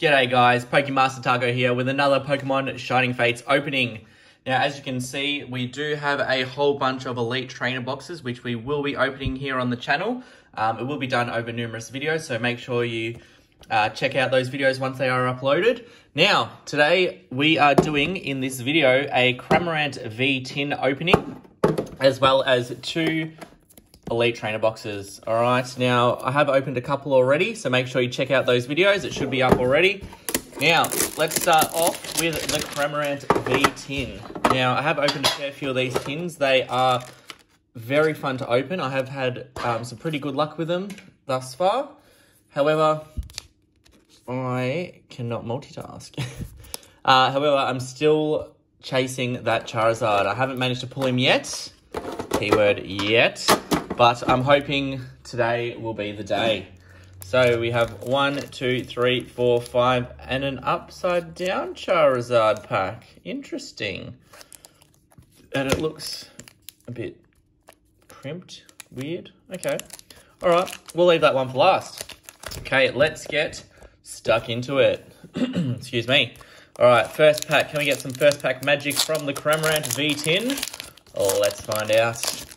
G'day guys, Pokemaster Taco here with another Pokemon Shining Fates opening. Now as you can see, we do have a whole bunch of Elite Trainer boxes which we will be opening here on the channel. Um, it will be done over numerous videos, so make sure you uh, check out those videos once they are uploaded. Now, today we are doing in this video a Cramorant V tin opening as well as two Elite Trainer boxes. All right, now I have opened a couple already, so make sure you check out those videos. It should be up already. Now, let's start off with the Cramorant V tin. Now, I have opened a fair few of these tins. They are very fun to open. I have had um, some pretty good luck with them thus far. However, I cannot multitask. uh, however, I'm still chasing that Charizard. I haven't managed to pull him yet. Keyword yet but I'm hoping today will be the day. So we have one, two, three, four, five, and an upside down Charizard pack. Interesting. And it looks a bit crimped, weird. Okay. All right, we'll leave that one for last. Okay, let's get stuck into it. Excuse me. All right, first pack. Can we get some first pack magic from the Cramorant V-Tin? Oh, let's find out.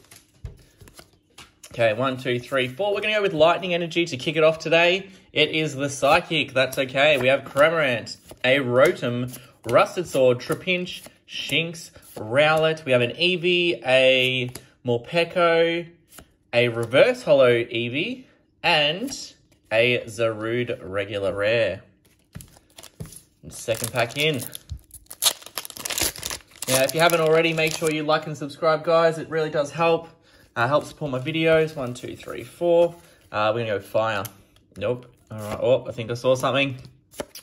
Okay, one, two, three, four. We're going to go with Lightning Energy to kick it off today. It is the Psychic. That's okay. We have Cramorant, a Rotom, Rusted Sword, Trapinch, Shinx, Rowlet. We have an Eevee, a Morpeko, a Reverse Holo Eevee, and a Zarude Regular Rare. Second pack in. Now, if you haven't already, make sure you like and subscribe, guys. It really does help. Uh, help support my videos. One, two, three, four. Uh, we're to go fire. Nope. All right. Oh, I think I saw something.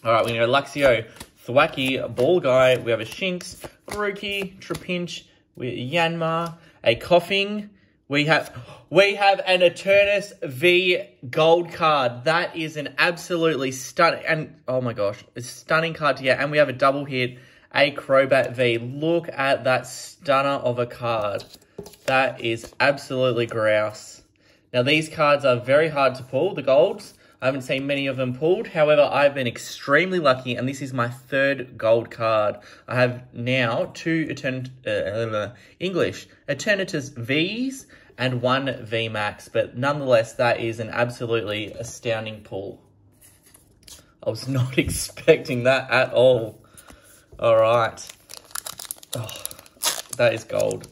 All right, we're to go Luxio, Thwackey, Ball Guy. We have a Shinx, Grookey, Trapinch, we Yanma, a Koffing. We have we have an Eternatus V gold card. That is an absolutely stunning and oh my gosh, a stunning card to get. And we have a double hit, a Crobat V. Look at that stunner of a card. That is absolutely grouse. Now, these cards are very hard to pull, the golds. I haven't seen many of them pulled. However, I've been extremely lucky, and this is my third gold card. I have now two Etern uh, English Eternatus Vs and one VMAX, but nonetheless, that is an absolutely astounding pull. I was not expecting that at all. All right. Oh, that is gold.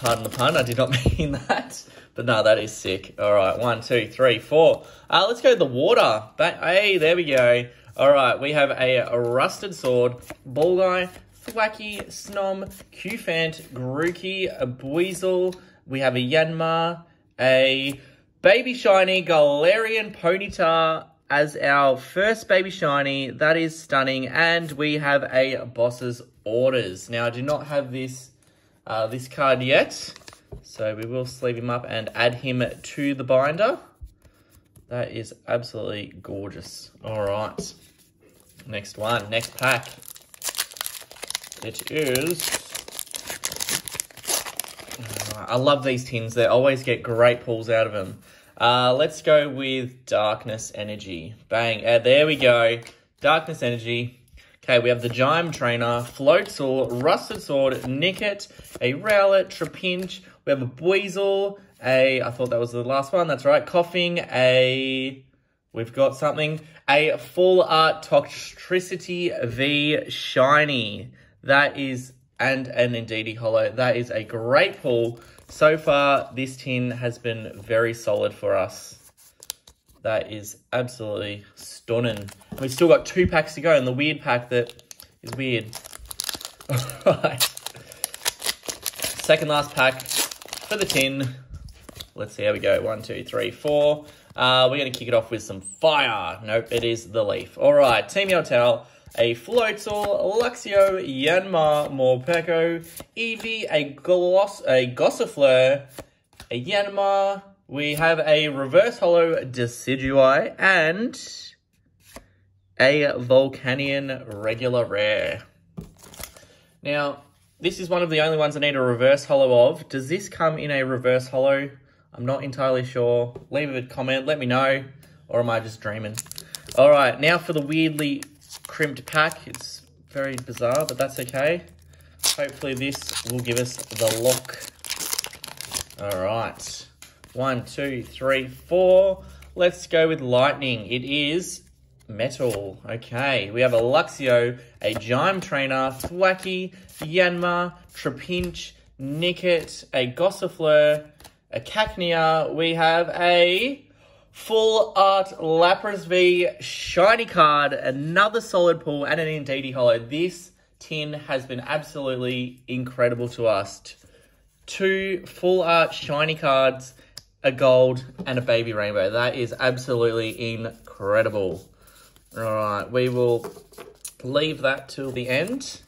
Pardon the pun, I did not mean that. But no, that is sick. All right, one, two, three, four. Uh, let's go to the water. Back, hey, there we go. All right, we have a, a rusted sword, ball guy, Thwackey, Snom, Cufant, Grookey, a Buizel. We have a Yanma, a Baby Shiny, Galarian Ponyta as our first Baby Shiny. That is stunning. And we have a Boss's Orders. Now, I do not have this uh, this card yet. So we will sleeve him up and add him to the binder. That is absolutely gorgeous. All right. Next one, next pack. It is... I love these tins. They always get great pulls out of them. Uh, let's go with Darkness Energy. Bang. Uh, there we go. Darkness Energy. Okay, we have the Gym Trainer, Floatzel, Rusted Sword, Nickit, a Rowlet, Trapinch, we have a Buizel, a, I thought that was the last one, that's right, Koffing, a, we've got something, a Full Art Toxtricity V Shiny. That is, and an Indeedee Holo, That is a great pull. So far, this tin has been very solid for us. That is absolutely stunning. we've still got two packs to go in the weird pack that is weird. Alright. Second last pack for the tin. Let's see how we go. One, two, three, four. Uh, we're going to kick it off with some fire. Nope, it is the leaf. Alright, Team Yell Towel. A Floatzel, Luxio, Yanma, Morpeko, Eevee, a Gloss, a Gossifleur, a Yanma, we have a reverse holo Decidueye and a Volcanion regular rare. Now, this is one of the only ones I need a reverse holo of. Does this come in a reverse holo? I'm not entirely sure. Leave a comment, let me know. Or am I just dreaming? All right, now for the weirdly crimped pack. It's very bizarre, but that's okay. Hopefully this will give us the look. All right. One, two, three, four. Let's go with lightning. It is metal. Okay, we have a Luxio, a Gym Trainer, Thwackey, Yanma, Trapinch, Nickit, a Gossifleur, a Cacnea. We have a Full Art Lapras V Shiny card, another solid pull, and an Indeedee Holo. This tin has been absolutely incredible to us. Two Full Art Shiny cards, a gold, and a baby rainbow. That is absolutely incredible. All right, we will leave that till the end.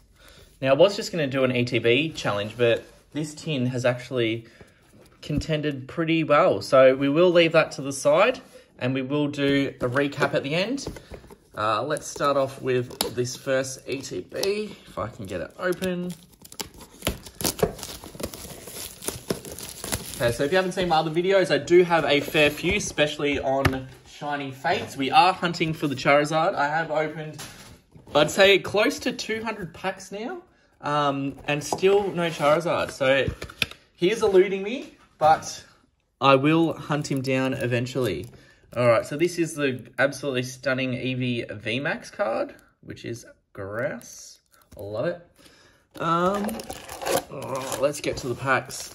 Now, I was just going to do an ETB challenge, but this tin has actually contended pretty well. So we will leave that to the side and we will do a recap at the end. Uh, let's start off with this first ETB, if I can get it open. Okay, so if you haven't seen my other videos, I do have a fair few, especially on Shiny Fates. We are hunting for the Charizard. I have opened, I'd say, close to 200 packs now, um, and still no Charizard. So he is eluding me, but I will hunt him down eventually. All right, so this is the absolutely stunning Eevee VMAX card, which is grass. I love it. Um, oh, let's get to the packs.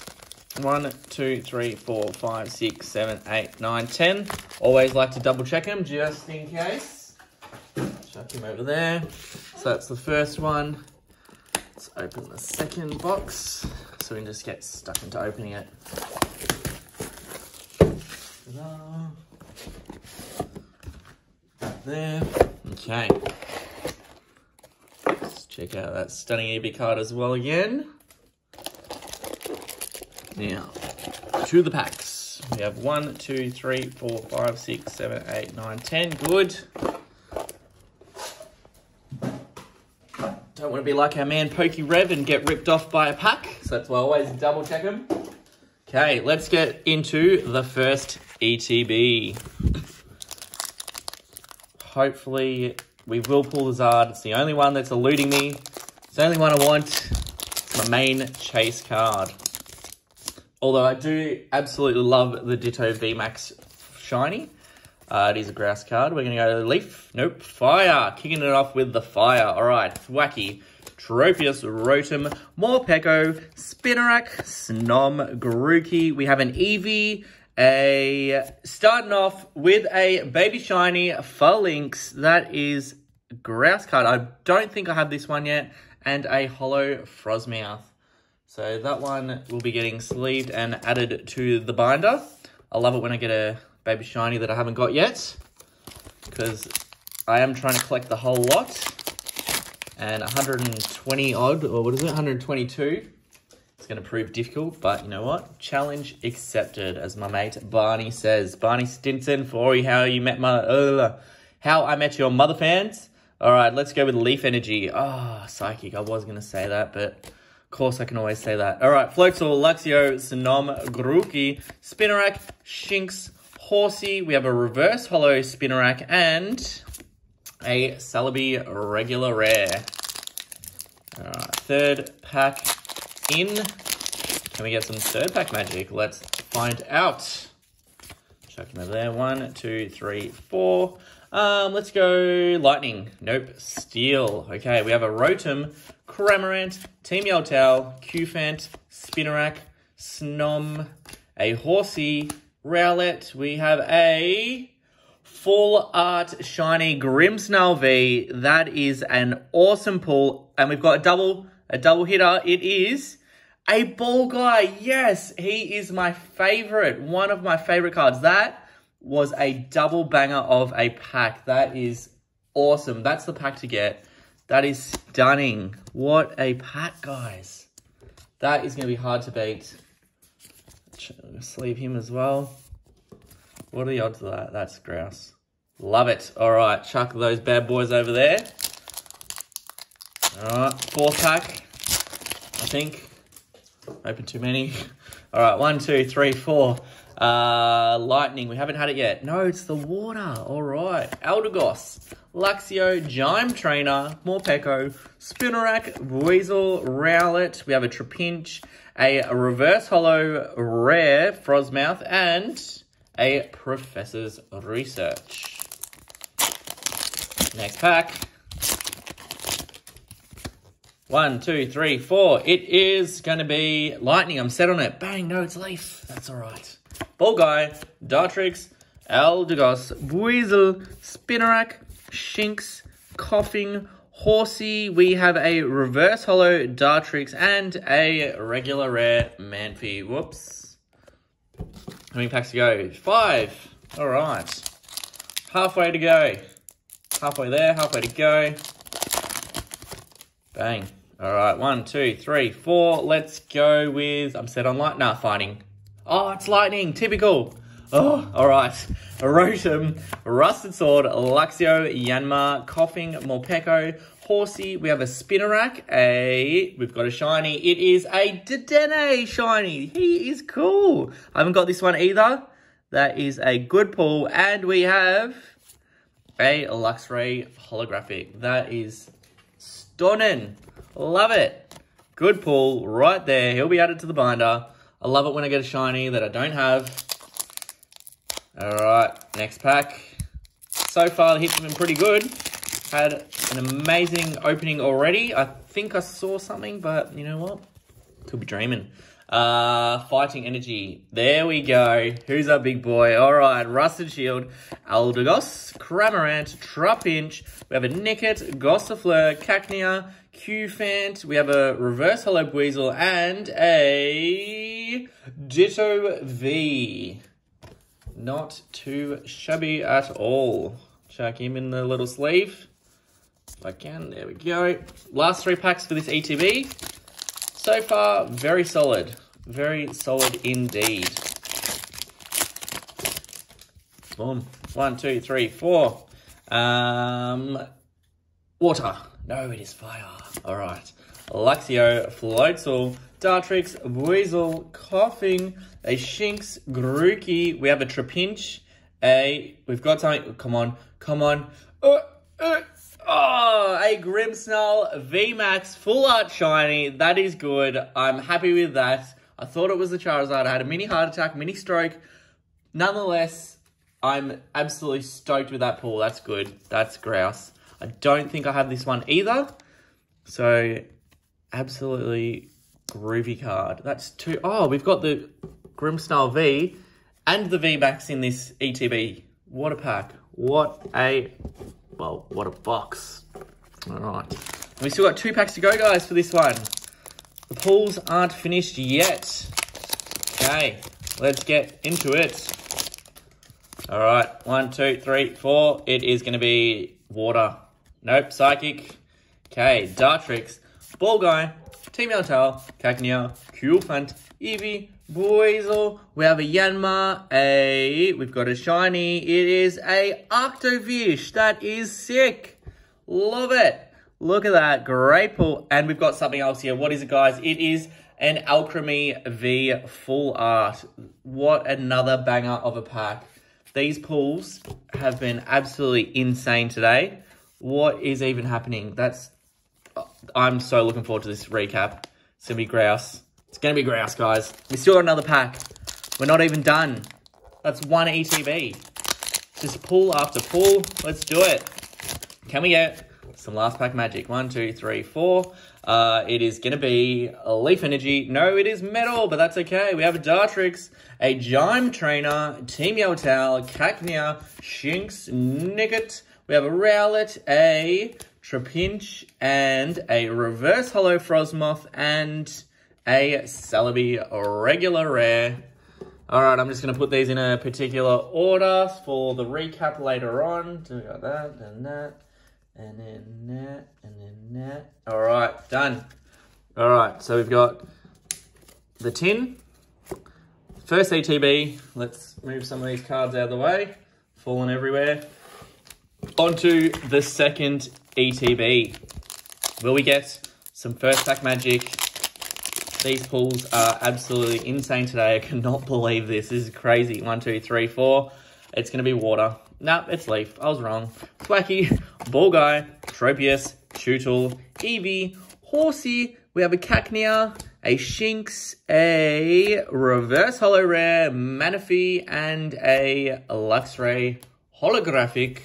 One, two, three, four, five, six, seven, eight, nine, ten. Always like to double check them just in case. Chuck him over there. So that's the first one. Let's open the second box so we can just get stuck into opening it. There. Okay. Let's check out that stunning EB card as well again. Now, to the packs. We have one, two, three, four, five, six, seven, eight, nine, ten. Good. Don't want to be like our man PokeRev and get ripped off by a pack. So that's why I always double check them. Okay, let's get into the first ETB. Hopefully we will pull the Zard. It's the only one that's eluding me. It's the only one I want. It's my main chase card. Although I do absolutely love the Ditto VMAX Shiny. Uh, it is a grass card. We're going to go to Leaf. Nope. Fire. Kicking it off with the fire. All right. Thwackey. Tropius, Rotom, Morpeko, Spinarak, Snom, Grookey. We have an Eevee, a starting off with a Baby Shiny Falinks. That is Grouse card. I don't think I have this one yet. And a hollow Frosmoth. So that one will be getting sleeved and added to the binder. I love it when I get a Baby Shiny that I haven't got yet. Because I am trying to collect the whole lot and 120 odd, or what is it, 122. It's going to prove difficult, but you know what? Challenge accepted, as my mate Barney says. Barney Stinson, for how you met my, uh, how I met your mother fans. All right, let's go with Leaf Energy. Oh, Psychic, I was going to say that, but course I can always say that. All right, Floatzel, Luxio, Snom, Grookey, Spinarak, Shinx, Horsea. We have a Reverse Holo Spinarak, and a Celebi regular rare. All right, third pack in. Can we get some third pack magic? Let's find out. Chuck him over there. One, two, three, four. Um, let's go lightning. Nope. Steel. Okay, we have a Rotom, Cramorant, Team Yell Towel, Cufant, Spinarak, Snom, a Horsea, Rowlet. We have a Full Art Shiny Grimmsnarl V. That is an awesome pull. And we've got a double, a double hitter. It is a ball guy. Yes, he is my favorite. One of my favorite cards. That was a double banger of a pack. That is awesome. That's the pack to get. That is stunning. What a pack, guys. That is going to be hard to beat. Sleeve him as well. What are the odds of that? That's grouse. Love it. All right, chuck those bad boys over there. All right, fourth pack, I think. Open too many. All right, one, two, three, four. Uh, lightning, we haven't had it yet. No, it's the water. All right. Eldegoss, Luxio, Gym Trainer, Morpeko, Spinarak, Weasel, Rowlet. We have a Trapinch, a Reverse Holo Rare, Frosmoth, and a Professor's Research. Next pack. One, two, three, four. It is going to be lightning. I'm set on it. Bang, no, it's leaf. That's all right. Ball guy, Dartrix, Eldegoss, Weasel, Spinarak, Shinx, Koffing, Horsea. We have a reverse holo Dartrix and a regular rare Manaphy. Whoops. How many packs to go? Five. All right. Halfway to go. Halfway there, halfway to go. Bang. All right, one, two, three, four. Let's go with, I'm set on light, nah, fighting. Oh, it's lightning, typical. Oh, all right. Rotom, Rusted Sword, Luxio, Yanma, Koffing, Morpeko, Horsea. We have a Spinarak, a, we've got a shiny. It is a Dedenne shiny. He is cool. I haven't got this one either. That is a good pull. And we have a Luxray holographic. That is stunning. Love it. Good pull right there. He'll be added to the binder. I love it when I get a shiny that I don't have. All right, next pack. So far, the hits have been pretty good. Had an amazing opening already. I think I saw something, but you know what? Could be dreaming. Uh, fighting energy. There we go. Who's our big boy? All right, Rusted Shield, Eldegoss, Cramorant, Trapinch. We have a Nickit, Gossifleur, Cacnea, Cufant. We have a Reverse Holo Weasel and a Ditto V. Not too shabby at all. Chuck him in the little sleeve. If I can, there we go. Last three packs for this ETB. So far, very solid. Very solid indeed. Boom. One, two, three, four. Um, water. No, it is fire. All right. Luxio, Floatzel, Dartrix, Weasel, Koffing, a Shinx, Grookey. We have a Trapinch. A, we've got something. Come on, come on. Uh, uh, oh, a Grimmsnarl VMAX Full Art Shiny. That is good. I'm happy with that. I thought it was the Charizard. I had a mini heart attack, mini stroke. Nonetheless, I'm absolutely stoked with that pull. That's good. That's grouse. I don't think I have this one either. So, absolutely groovy card. That's two. Oh, we've got the Grimmsnarl V and the V-Max in this ETB. What a pack. What a, well, what a box. All right. We still got two packs to go, guys, for this one. The pools aren't finished yet. Okay, let's get into it. All right, one, two, three, four. It is going to be water. Nope, psychic. Okay, Dartrix, Ball Guy, Team Yell Towel, Cacnea, Cufant, Eevee, Weasel. We have a Yanma, a, we've got a shiny. It is a Arctovish. That is sick. Love it. Look at that. Great pull. And we've got something else here. What is it, guys? It is an Alcremie V Full Art. What another banger of a pack. These pulls have been absolutely insane today. What is even happening? That's... I'm so looking forward to this recap. It's going to be grouse. It's going to be grouse, guys. We still got another pack. We're not even done. That's one ETB. Just pull after pull. Let's do it. Can we get some last pack magic. One, two, three, four. Uh, it is going to be a Leaf Energy. No, it is Metal, but that's okay. We have a Dartrix, a Gym Trainer, Team Yell Towel, Cacnea, Shinx, Nickit. We have a Rowlet, a Trapinch, and a Reverse Holo Frosmoth, and a Celebi regular rare. All right, I'm just going to put these in a particular order for the recap later on. Do that, then that and then that, and then that. All right, done. All right, so we've got the tin. First ETB, let's move some of these cards out of the way. Falling everywhere. Onto the second ETB. Will we get some first pack magic? These pulls are absolutely insane today. I cannot believe this. This is crazy. One, two, three, four. It's going to be water. Nope, it's Leaf. I was wrong. Thwackey, Ball Guy, Tropius, Chewtle, Eevee, Horsea. We have a Cacnea, a Shinx, a Reverse Holo Rare, Manaphy, and a Luxray Holographic.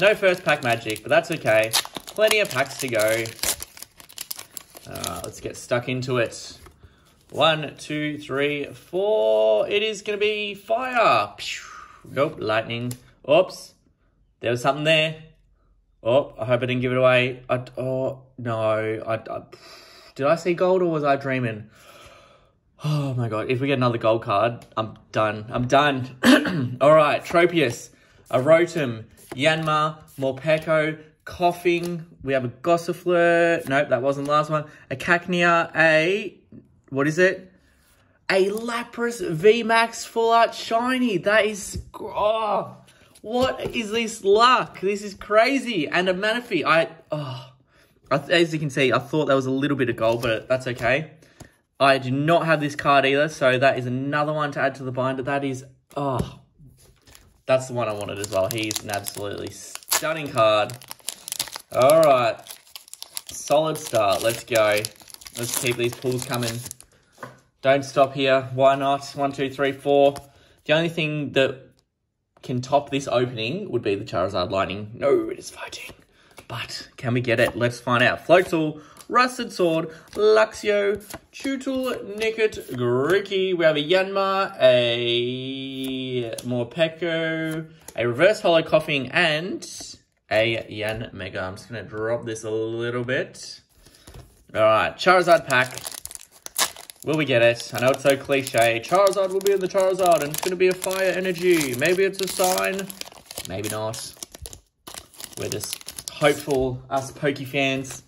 No first pack magic, but that's okay. Plenty of packs to go. Uh, let's get stuck into it. One, two, three, four. It is going to be fire. Nope, lightning. Oops. There was something there. Oh, I hope I didn't give it away. I, oh, no. I, I, did I see gold or was I dreaming? Oh my god. If we get another gold card, I'm done. I'm done. All right. Tropius, a Rotom, Yanma, Morpeko, Koffing. We have a Gossifleur. Nope, that wasn't the last one. A Cacnea, a what is it? A Lapras VMAX Full Art Shiny. That is, oh, what is this luck? This is crazy. And a Manaphy. I, oh, as you can see, I thought that was a little bit of gold, but that's okay. I do not have this card either, so that is another one to add to the binder. That is, oh, that's the one I wanted as well. He's an absolutely stunning card. All right, solid start. Let's go. Let's keep these pulls coming. Don't stop here. Why not? One, two, three, four. The only thing that can top this opening would be the Charizard Lightning. No, it is fighting. But can we get it? Let's find out. Floatzel, Rusted Sword, Luxio, Chewtle, Nickit, Grookey. We have a Yanma, a Morpeko, a Reverse Holo Koffing, and a Yanmega. I'm just going to drop this a little bit. All right, Charizard pack. Will we get it? I know it's so cliche. Charizard will be in the Charizard and it's going to be a fire energy. Maybe it's a sign. Maybe not. We're just hopeful, us Pokey fans.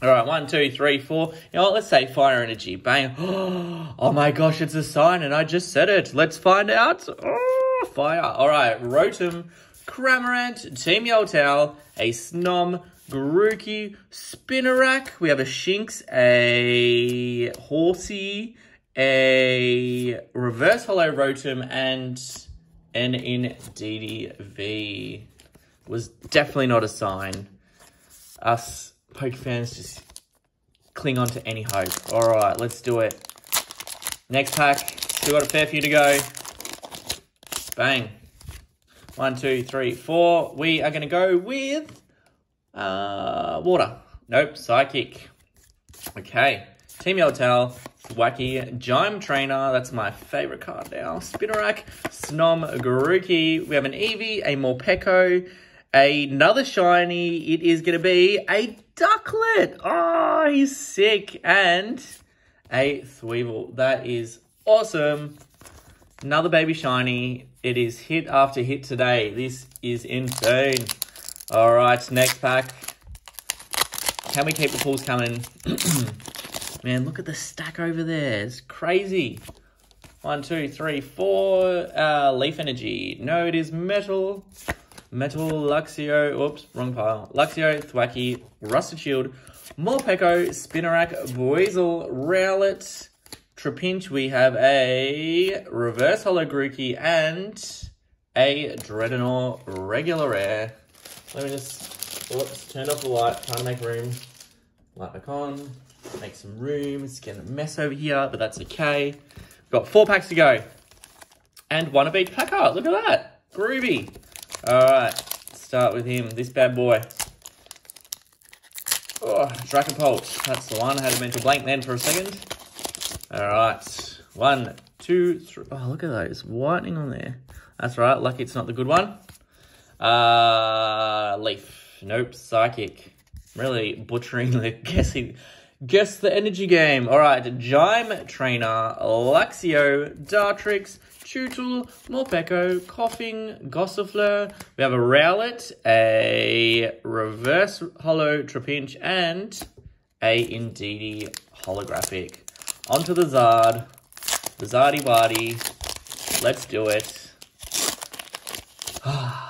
All right, one, two, three, four. You know what? Let's say fire energy. Bang. Oh my gosh, it's a sign and I just said it. Let's find out. Oh, fire. All right, Rotom, Cramorant, Team Yell Towel, a Snom, Grookey, Spinarak. We have a Shinx, a Horsea, a Reverse Holo Rotom, and an Indeedee Was definitely not a sign. Us Poke fans just cling on to any hope. All right, let's do it. Next pack. Still got a fair few to go. Bang. One, two, three, four. We are going to go with uh, water. Nope, Psychic. Okay. Team Yellowtail, Thwackey, Gym Trainer, that's my favorite card now. Spinarak, Snom, Grookey. We have an Eevee, a Morpeko, another shiny. It is going to be a Ducklett. Oh, he's sick. And a Thievul. That is awesome. Another baby shiny. It is hit after hit today. This is insane. All right, next pack. Can we keep the pulls coming? Man, look at the stack over there. It's crazy. One, two, three, four. Uh, leaf energy. No, it is metal. Metal, Luxio. Oops, wrong pile. Luxio, Thwackey, Rusted Shield, Morpeko, Spinarak, Weasel, Rowlet, Trapinch. We have a Reverse Holo Grookey and a Drednaw Regular Rare. Let me just, whoops, turn off the light, trying to make room. Light back on, make some room. It's getting a mess over here, but that's okay. We've got four packs to go. And one of each pack art, look at that. Groovy. All right, start with him, this bad boy. Oh, Dragapult, that's the one. I had a mental blank then for a second. All right, one, two, three. Oh, look at those, whitening on there. That's right, lucky it's not the good one. Uh, Leaf. Nope. Psychic. Really butchering the guessing. Guess the energy game. All right. Gym Trainer, Luxio, Dartrix, Chewtle, Morpeko, Koffing, Gossifleur. We have a Rowlet, a Reverse Holo Trapinch, and a Indeedee Holographic. Onto the Zard. The Zardy Bardy. Let's do it. Ah.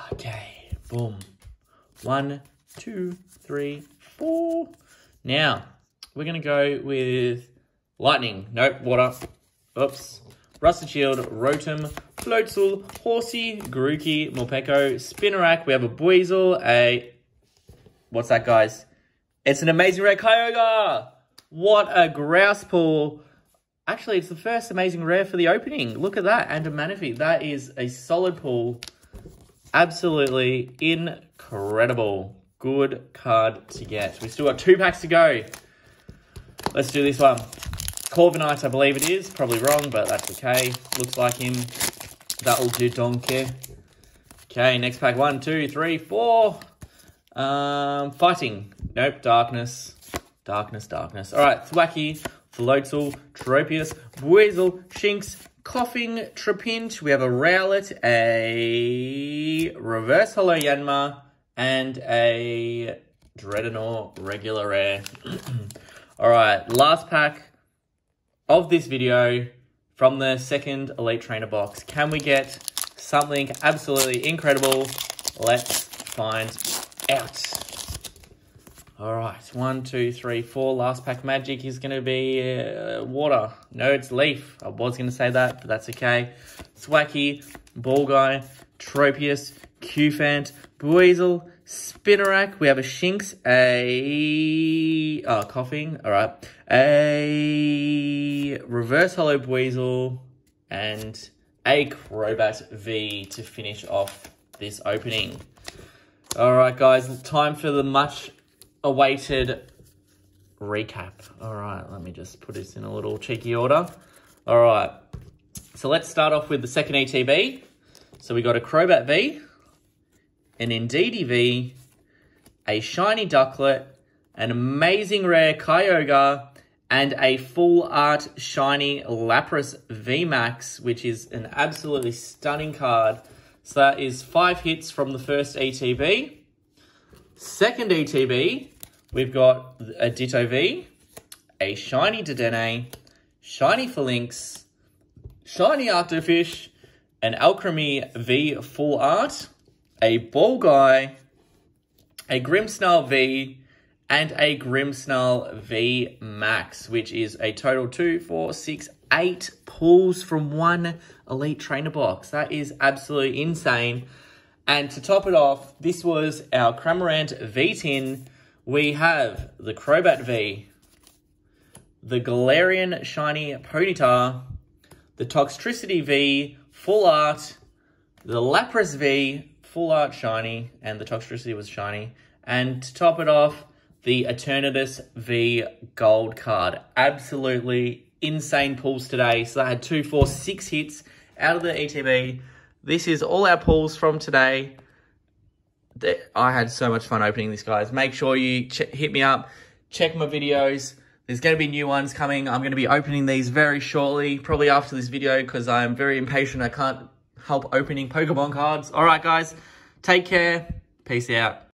Boom. One, two, three, four. Now, we're going to go with Lightning. Nope. Water. Oops. Rusted Shield, Rotom, Floatzel, Horsea, Grookey, Morpeko, Spinarak. We have a Buizel, a... What's that, guys? It's an amazing rare Kyogre! What a grouse pull. Actually, it's the first amazing rare for the opening. Look at that. And a Manaphy. That is a solid pull. Absolutely incredible. Good card to get. We still got two packs to go. Let's do this one. Corviknight, I believe it is. Probably wrong, but that's okay. Looks like him. That'll do donkey. Okay, next pack. One, two, three, four. Um, fighting. Nope, darkness. Darkness, darkness. All right, Thwackey, Floatzel, Tropius, Buizel, Shinx, Koffing, Trapinch. We have a Rowlet, a Reverse Holo Yanma, and a Drednaw regular rare. All right, last pack of this video from the second Elite Trainer box. Can we get something absolutely incredible? Let's find out. All right, one, two, three, four. Last pack magic is going to be uh, water. No, it's leaf. I was going to say that, but that's okay. Thwackey, Ball Guy, Tropius, Cufant, Buizel, Spinarak. We have a Shinx, a oh, Koffing. All right, a Reverse Holo Buizel, and a Crobat V to finish off this opening. All right, guys, time for the much awaited recap. All right, let me just put this in a little cheeky order. All right, so let's start off with the second ETB. So we got a Crobat V, an Indeedee V, a Shiny Ducklett, an amazing rare Kyogre, and a full art shiny Lapras VMAX, which is an absolutely stunning card. So that is five hits from the first ETB. Second ETB, we've got a Ditto V, a Shiny Dedenne, Shiny Falinks, Shiny Arctovish, an Alcremie V Full Art, a Ball Guy, a Grimmsnarl V, and a Grimmsnarl V Max, which is a total two, four, six, eight pulls from one Elite Trainer box. That is absolutely insane. And to top it off, this was our Cramorant V-Tin. We have the Crobat V, the Galarian Shiny Ponyta, the Toxtricity V Full Art, the Lapras V Full Art Shiny, and the Toxtricity was Shiny. And to top it off, the Eternatus V Gold card. Absolutely insane pulls today. So I had two, four, six hits out of the ETB. This is all our pulls from today. I had so much fun opening this, guys. Make sure you hit me up, check my videos. There's going to be new ones coming. I'm going to be opening these very shortly, probably after this video, because I'm very impatient. I can't help opening Pokemon cards. All right, guys. Take care. Peace out.